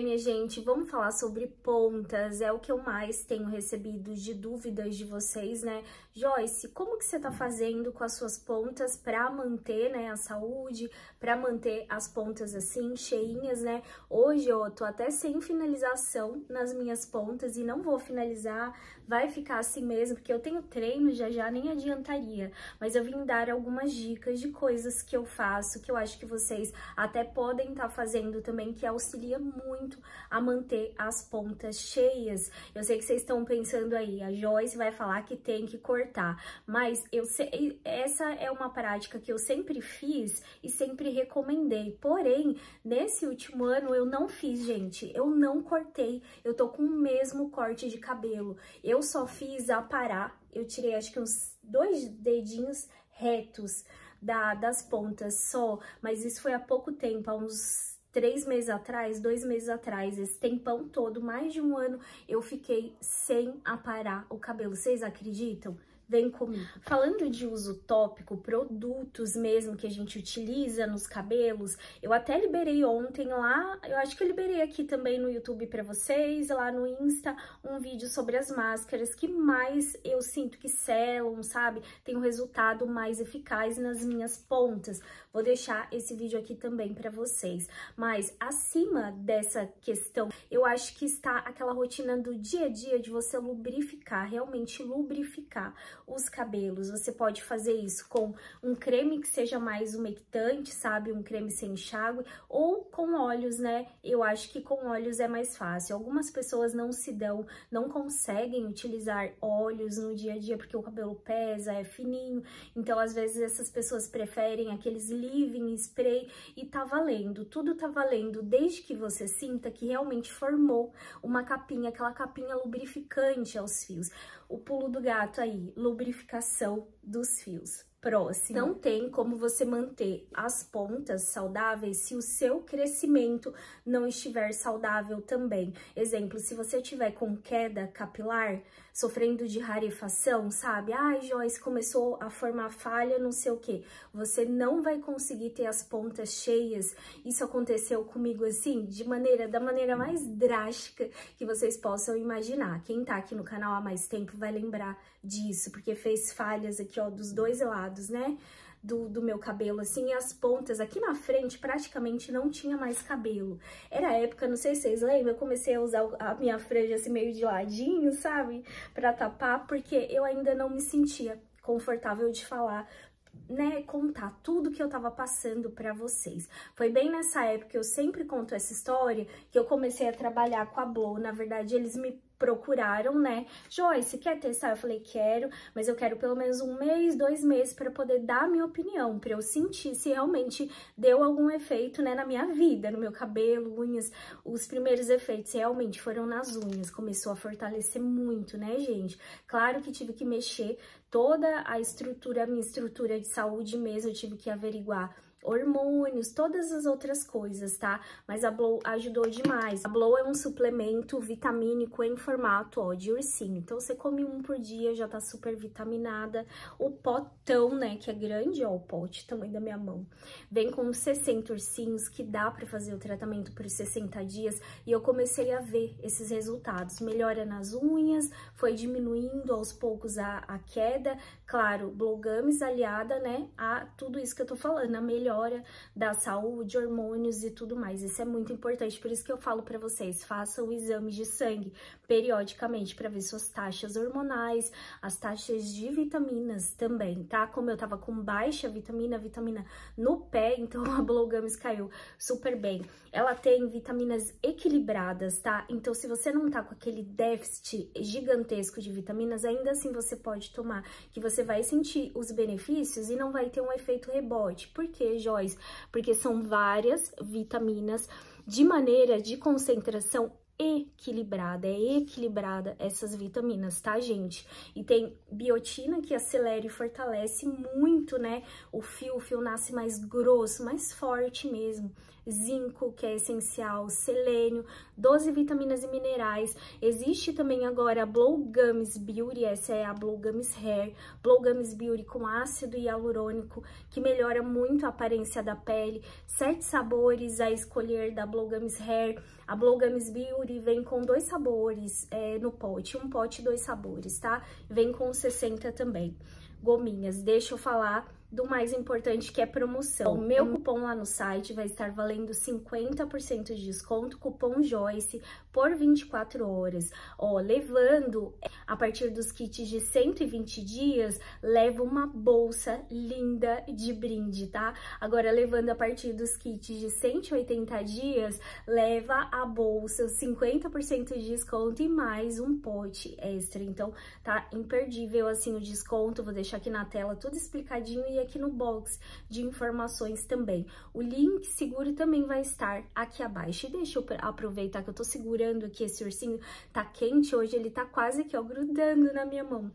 minha gente, vamos falar sobre pontas, é o que eu mais tenho recebido de dúvidas de vocês, né? Joyce, como que você tá fazendo com as suas pontas para manter, né, a saúde, para manter as pontas assim, cheinhas, né? Hoje eu tô até sem finalização nas minhas pontas e não vou finalizar, vai ficar assim mesmo, porque eu tenho treino, já já nem adiantaria, mas eu vim dar algumas dicas de coisas que eu faço, que eu acho que vocês até podem estar tá fazendo também, que auxilia muito muito a manter as pontas cheias. Eu sei que vocês estão pensando aí, a Joyce vai falar que tem que cortar, mas eu sei, essa é uma prática que eu sempre fiz e sempre recomendei. Porém, nesse último ano eu não fiz, gente. Eu não cortei. Eu tô com o mesmo corte de cabelo. Eu só fiz aparar. Eu tirei acho que uns dois dedinhos retos da, das pontas só, mas isso foi há pouco tempo, há uns três meses atrás, dois meses atrás, esse tempão todo, mais de um ano, eu fiquei sem aparar o cabelo. Vocês acreditam? Vem comigo. Falando de uso tópico, produtos mesmo que a gente utiliza nos cabelos, eu até liberei ontem lá, eu acho que eu liberei aqui também no YouTube para vocês, lá no Insta, um vídeo sobre as máscaras que mais eu sinto que selam, sabe? Tem um resultado mais eficaz nas minhas pontas. Vou deixar esse vídeo aqui também para vocês. Mas acima dessa questão, eu acho que está aquela rotina do dia a dia de você lubrificar, realmente lubrificar os cabelos. Você pode fazer isso com um creme que seja mais umectante, sabe? Um creme sem enxágue ou com óleos, né? Eu acho que com óleos é mais fácil. Algumas pessoas não se dão, não conseguem utilizar óleos no dia a dia porque o cabelo pesa, é fininho. Então, às vezes, essas pessoas preferem aqueles living spray e tá valendo. Tudo tá valendo desde que você sinta que realmente formou uma capinha, aquela capinha lubrificante aos fios o pulo do gato aí, lubrificação dos fios. Próximo. Não tem como você manter as pontas saudáveis se o seu crescimento não estiver saudável também. Exemplo, se você tiver com queda capilar, sofrendo de rarefação, sabe? Ai, Joyce, começou a formar falha, não sei o que. Você não vai conseguir ter as pontas cheias. Isso aconteceu comigo assim, de maneira, da maneira mais drástica que vocês possam imaginar. Quem tá aqui no canal há mais tempo vai lembrar disso, porque fez falhas aqui, ó, dos dois lados, né? Do, do, meu cabelo, assim, e as pontas aqui na frente praticamente não tinha mais cabelo. Era a época, não sei se vocês lembram, eu comecei a usar a minha franja assim meio de ladinho, sabe? Pra tapar, porque eu ainda não me sentia confortável de falar né, contar tudo que eu tava passando para vocês. Foi bem nessa época eu sempre conto essa história que eu comecei a trabalhar com a Blow. Na verdade, eles me procuraram, né? Joyce, quer testar? Eu falei, quero, mas eu quero pelo menos um mês, dois meses para poder dar a minha opinião, para eu sentir se realmente deu algum efeito, né, na minha vida, no meu cabelo, unhas. Os primeiros efeitos realmente foram nas unhas, começou a fortalecer muito, né, gente? Claro que tive que mexer toda a estrutura, a minha estrutura de saúde mesmo, eu tive que averiguar hormônios, todas as outras coisas, tá? Mas a Blow ajudou demais. A Blow é um suplemento vitamínico em formato, ó, de ursinho. Então, você come um por dia, já tá super vitaminada. O potão, né, que é grande, ó, o pote, tamanho da minha mão. Vem com 60 ursinhos, que dá pra fazer o tratamento por 60 dias. E eu comecei a ver esses resultados. Melhora nas unhas, foi diminuindo aos poucos a, a queda. Claro, Blow Gummies aliada, né, a tudo isso que eu tô falando, a melhor melhora da saúde, hormônios e tudo mais. Isso é muito importante, por isso que eu falo para vocês, façam o exame de sangue periodicamente para ver suas taxas hormonais, as taxas de vitaminas também, tá? Como eu tava com baixa vitamina, vitamina no pé, então a Blogames caiu super bem. Ela tem vitaminas equilibradas, tá? Então se você não tá com aquele déficit gigantesco de vitaminas, ainda assim você pode tomar, que você vai sentir os benefícios e não vai ter um efeito rebote. Por Joyce? Porque são várias vitaminas de maneira de concentração equilibrada, é equilibrada essas vitaminas, tá, gente? E tem biotina que acelera e fortalece muito, né? O fio, o fio nasce mais grosso, mais forte mesmo. Zinco, que é essencial, selênio, 12 vitaminas e minerais. Existe também agora a Blow Gummies Beauty, essa é a Blow Gummies Hair, Blow Gummies Beauty com ácido hialurônico, que melhora muito a aparência da pele. Sete sabores a escolher da Blow Gummies Hair. A Blow Gummies Beauty vem com dois sabores é, no pote, um pote e dois sabores, tá? Vem com 60 também. Gominhas, deixa eu falar do mais importante que é promoção. O meu cupom lá no site vai estar valendo 50% de desconto, cupom Joyce, por 24 horas. Ó, levando a partir dos kits de 120 dias, leva uma bolsa linda de brinde, tá? Agora, levando a partir dos kits de 180 dias, leva a bolsa, 50% de desconto e mais um pote extra. Então, tá imperdível assim o desconto. Vou deixar aqui na tela tudo explicadinho e aqui no box de informações também. O link seguro também vai estar aqui abaixo. E deixa eu aproveitar que eu tô segurando aqui esse ursinho, tá quente hoje, ele tá quase aqui, ó, grudando na minha mão.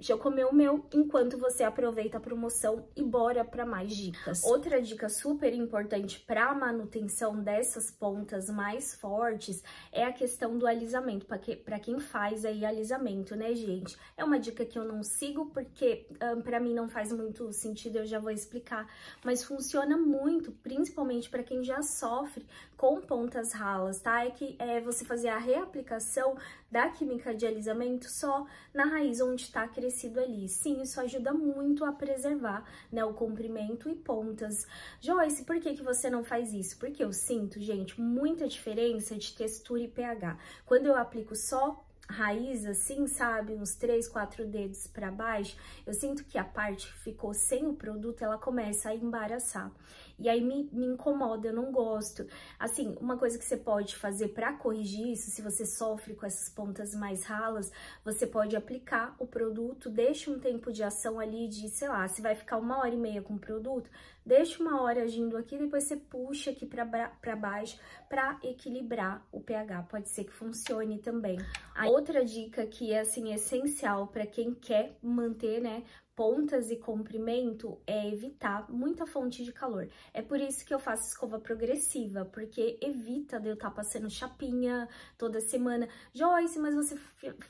Deixa eu comer o meu enquanto você aproveita a promoção e bora para mais dicas. Outra dica super importante para manutenção dessas pontas mais fortes é a questão do alisamento, para que, quem faz aí alisamento, né, gente? É uma dica que eu não sigo porque um, para mim não faz muito sentido, eu já vou explicar, mas funciona muito, principalmente para quem já sofre com pontas ralas, tá? É que é você fazer a reaplicação da química de alisamento só na raiz onde está crescido ali. Sim, isso ajuda muito a preservar né, o comprimento e pontas. Joyce, por que, que você não faz isso? Porque eu sinto, gente, muita diferença de textura e pH. Quando eu aplico só raiz assim, sabe, uns três, quatro dedos para baixo, eu sinto que a parte que ficou sem o produto, ela começa a embaraçar. E aí me, me incomoda, eu não gosto. Assim, uma coisa que você pode fazer para corrigir isso, se você sofre com essas pontas mais ralas, você pode aplicar o produto, deixa um tempo de ação ali de, sei lá, se vai ficar uma hora e meia com o produto, deixa uma hora agindo aqui, depois você puxa aqui para baixo para equilibrar o pH. Pode ser que funcione também. A outra dica que é assim essencial para quem quer manter, né, pontas e comprimento é evitar muita fonte de calor. É por isso que eu faço escova progressiva, porque evita de eu estar tá passando chapinha toda semana. Joyce, mas você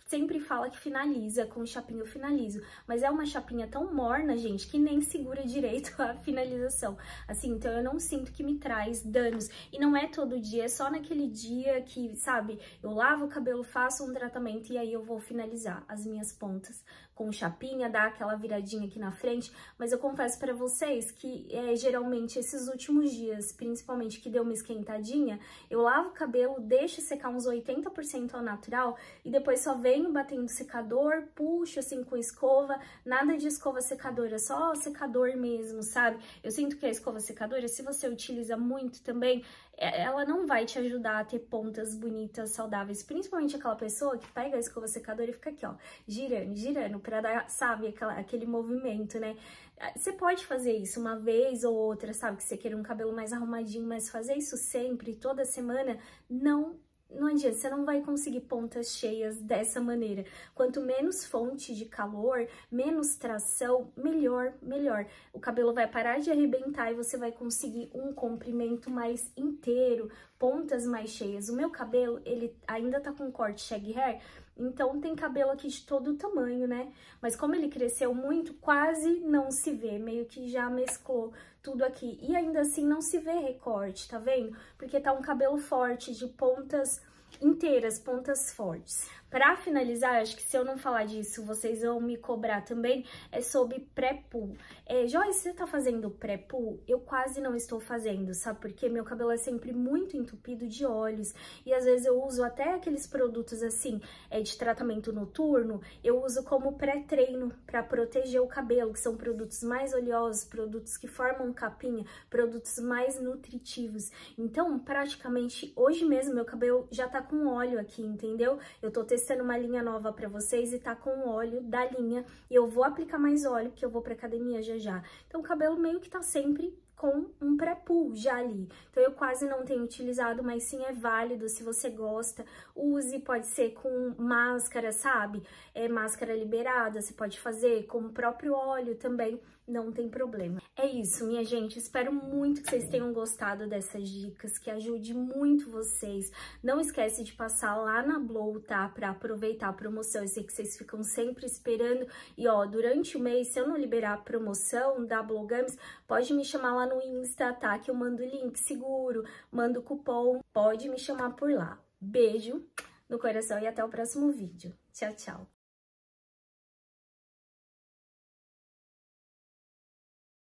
sempre fala que finaliza com chapinha, eu finalizo. Mas é uma chapinha tão morna, gente, que nem segura direito a finalização. Assim, então eu não sinto que me traz danos. E não é todo dia, é só naquele dia que, sabe, eu lavo o cabelo, faço um tratamento e aí eu vou finalizar as minhas pontas com chapinha, dar aquela viradinha aqui na frente, mas eu confesso para vocês que é, geralmente esses últimos dias, principalmente que deu uma esquentadinha, eu lavo o cabelo, deixo secar uns 80% ao natural e depois só venho batendo secador, puxo assim com escova, nada de escova secadora, só secador mesmo, sabe? Eu sinto que a escova secadora, se você utiliza muito também, é, ela não vai te ajudar a ter pontas bonitas, saudáveis, principalmente aquela pessoa que pega a escova secadora e fica aqui, ó, girando, girando, pra dar, sabe, aquela, aquele movimento, né? Você pode fazer isso uma vez ou outra, sabe, que você queira um cabelo mais arrumadinho, mas fazer isso sempre, toda semana, não não adianta, você não vai conseguir pontas cheias dessa maneira. Quanto menos fonte de calor, menos tração, melhor, melhor. O cabelo vai parar de arrebentar e você vai conseguir um comprimento mais inteiro, pontas mais cheias. O meu cabelo, ele ainda tá com corte shag hair, então tem cabelo aqui de todo tamanho, né? Mas como ele cresceu muito, quase não se vê, meio que já mesclou tudo aqui. E ainda assim não se vê recorte, tá vendo? Porque tá um cabelo forte, de pontas inteiras, pontas fortes. Para finalizar, acho que se eu não falar disso, vocês vão me cobrar também, é sobre pré-pull. É, Joyce, você tá fazendo pré-pull? Eu quase não estou fazendo, sabe? Porque meu cabelo é sempre muito entupido de óleos e às vezes eu uso até aqueles produtos assim, é, de tratamento noturno, eu uso como pré-treino para proteger o cabelo, que são produtos mais oleosos, produtos que formam capinha, produtos mais nutritivos. Então, praticamente hoje mesmo meu cabelo já tá com óleo aqui, entendeu? Eu tô testando testando uma linha nova para vocês e tá com óleo da linha. E eu vou aplicar mais óleo, porque eu vou pra academia já já. Então, o cabelo meio que tá sempre com um pré-pull já ali. Então, eu quase não tenho utilizado, mas sim é válido se você gosta. Use, pode ser com máscara, sabe? É máscara liberada, você pode fazer com o próprio óleo também. Não tem problema. É isso, minha gente. Espero muito que vocês tenham gostado dessas dicas, que ajude muito vocês. Não esquece de passar lá na Blow, tá? Pra aproveitar a promoção. Eu sei que vocês ficam sempre esperando. E, ó, durante o mês, se eu não liberar a promoção da Blow Games, pode me chamar lá no Insta, tá? Que eu mando link seguro, mando cupom. Pode me chamar por lá. Beijo no coração e até o próximo vídeo. Tchau, tchau!